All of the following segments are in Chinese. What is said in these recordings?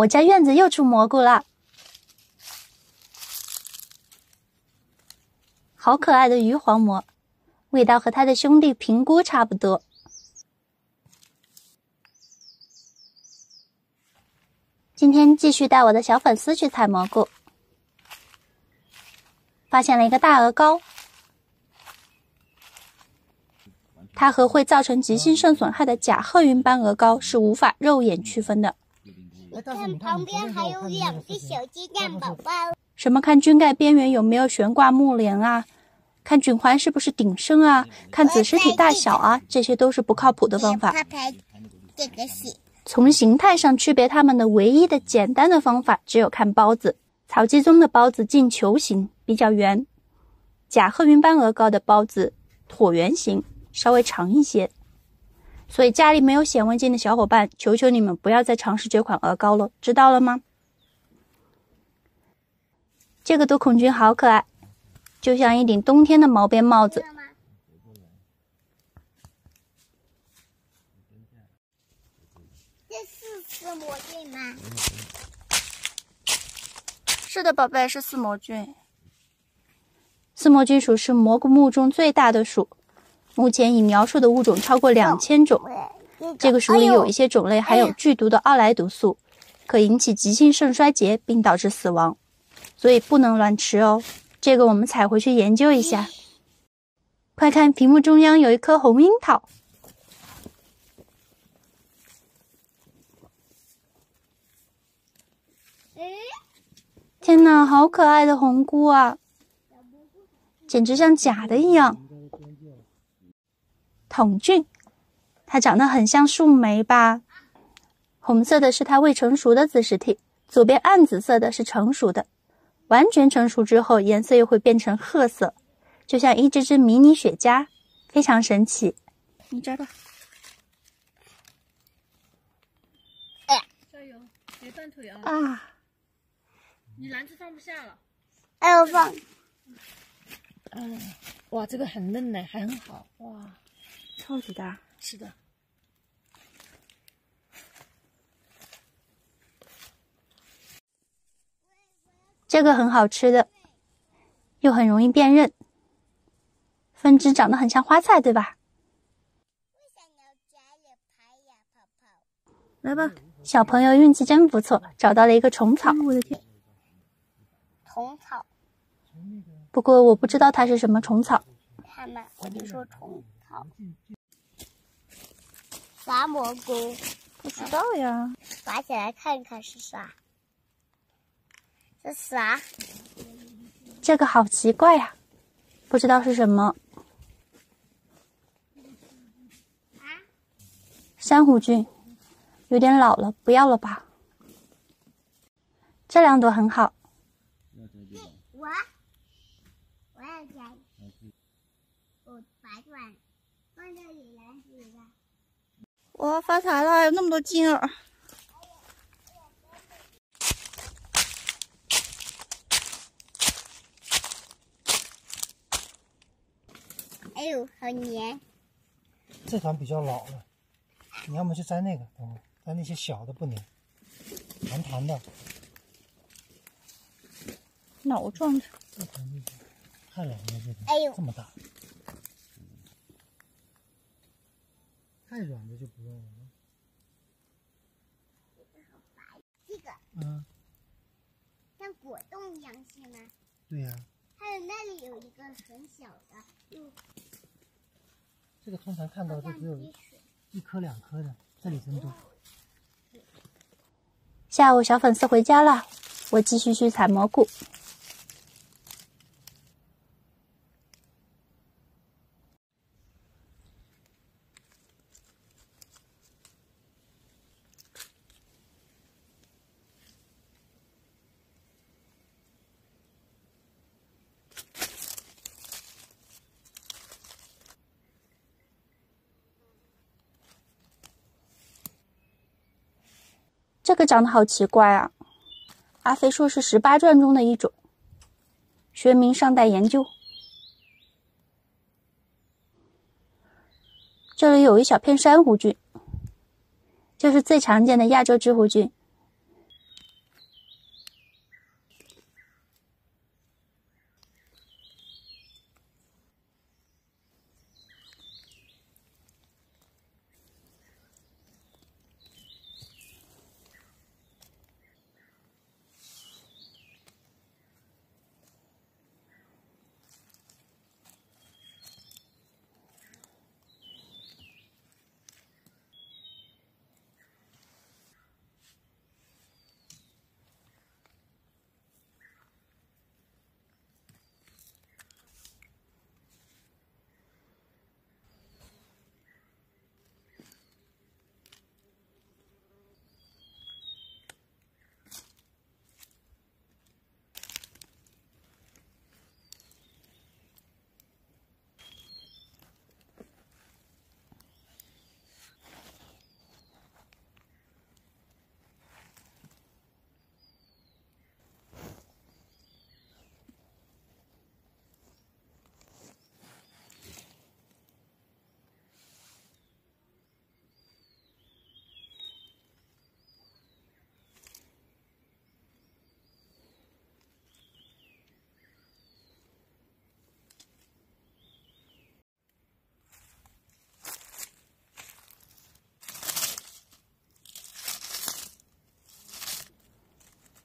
我家院子又出蘑菇了，好可爱的鱼黄蘑，味道和它的兄弟平菇差不多。今天继续带我的小粉丝去采蘑菇，发现了一个大鹅膏，它和会造成急性肾损害的甲褐云斑鹅膏是无法肉眼区分的。看旁边还有两个小鸡蛋宝宝。什么？看菌盖边缘有没有悬挂木帘啊？看菌环是不是顶生啊？看子实体大小啊？这些都是不靠谱的方法。这个是。从形态上区别它们的唯一的简单的方法，只有看孢子。草鸡中的孢子近球形，比较圆；甲褐云斑鹅膏的孢子椭圆形，稍微长一些。所以家里没有显微镜的小伙伴，求求你们不要再尝试这款鹅膏了，知道了吗？这个毒孔菌好可爱，就像一顶冬天的毛边帽子。这是四魔菌吗？是的，宝贝，是四魔菌。四魔菌属是蘑菇目中最大的属，目前已描述的物种超过两千种。这个属里有一些种类含有剧毒的奥莱毒素，可引起急性肾衰竭并导致死亡，所以不能乱吃哦。这个我们采回去研究一下。快看，屏幕中央有一颗红樱桃。天哪，好可爱的红菇啊，简直像假的一样。筒菌，它长得很像树莓吧？红色的是它未成熟的子实体，左边暗紫色的是成熟的。完全成熟之后，颜色又会变成褐色，就像一只只迷你雪茄，非常神奇。你摘吧。哎呀，加油，别断腿啊！啊。你篮子放不下了，哎，我放。嗯，哇，这个很嫩呢，还很好，哇，超级大，是的。这个很好吃的，又很容易辨认，分支长得很像花菜，对吧？来吧，小朋友运气真不错，找到了一个虫草。我的天！虫草，不过我不知道它是什么虫草。看嘛，我就说虫草。啥蘑菇？不知道呀。拔起来看看是啥？这是啥？这个好奇怪呀，不知道是什么。啊？珊瑚菌，有点老了，不要了吧。这两朵很好。我发财了，有那么多金耳！哎呦，好黏！这团比较老了，你要么就摘那个，等会摘那些小的不粘，弹弹的。脑状的。这团太老了，这个。哎呦，这么大。太软的就不用了。这个，嗯，像果冻一样是吗？对呀。还有那里有一个很小的，又。这个通常看到就只有一颗两颗的，这里真多。下午小粉丝回家了，我继续去采蘑菇。这个长得好奇怪啊！阿飞说是十八转中的一种，学名尚待研究。这里有一小片珊瑚菌，就是最常见的亚洲之弧菌。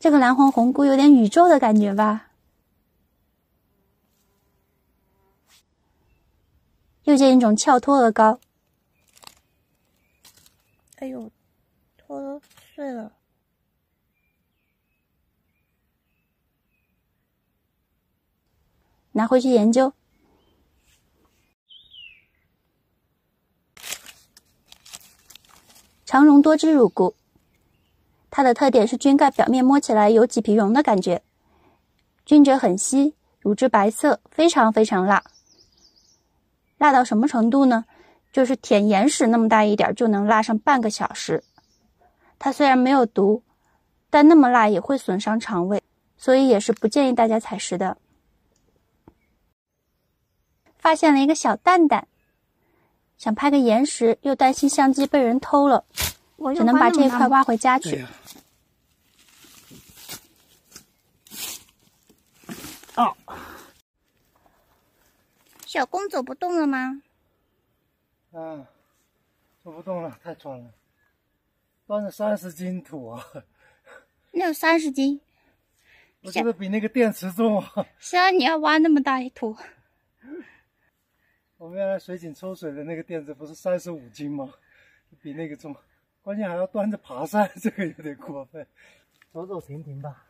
这个蓝黄红菇有点宇宙的感觉吧？又见一种翘托鹅膏，哎呦，托碎了。拿回去研究。长绒多汁乳菇，它的特点是菌盖表面摸起来有麂皮绒的感觉，菌褶很稀，乳汁白色，非常非常辣。辣到什么程度呢？就是舔眼屎那么大一点就能辣上半个小时。它虽然没有毒，但那么辣也会损伤肠胃，所以也是不建议大家采食的。发现了一个小蛋蛋，想拍个延时，又担心相机被人偷了，只能把这一块挖回家去。哦，小公走不动了吗？啊，走不动了，太喘了，搬了三十斤土啊！那有三十斤，我觉得比那个电池重啊！谁让你要挖那么大一土？我们原来水井抽水的那个垫子不是三十五斤吗？比那个重，关键还要端着爬山，这个有点过分。走走停停吧。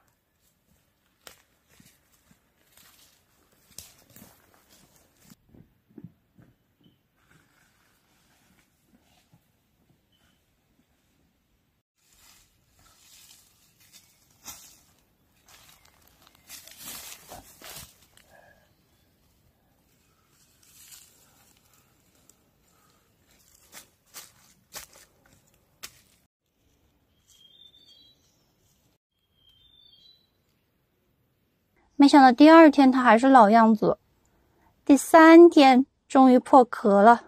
没想到第二天它还是老样子，第三天终于破壳了，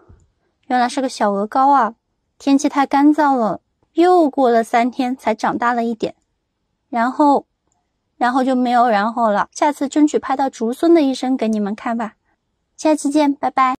原来是个小鹅膏啊！天气太干燥了，又过了三天才长大了一点，然后，然后就没有然后了。下次争取拍到竹孙的一生给你们看吧，下次见，拜拜。